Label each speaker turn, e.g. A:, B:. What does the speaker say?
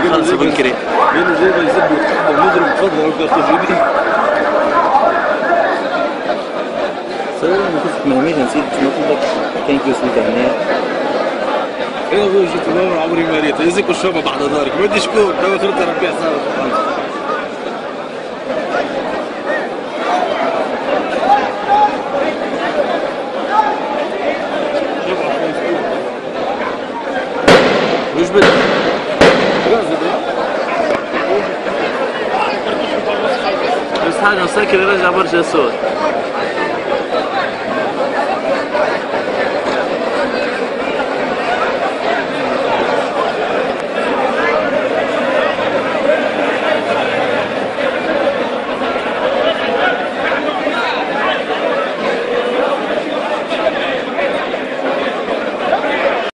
A: خلص بنكري
B: ما ونضرب تفضل
A: صار لما كنت مهمية نسيت نطلب لك ثانك يو سويت هنا
B: يا أبوي جيت اليوم عمري ما ريت. يزك الشوبه بعد دارك ما بدي شكون. تو اخرت ربيع صار
A: وش بدك؟ حاجة نسكر رجع برج السود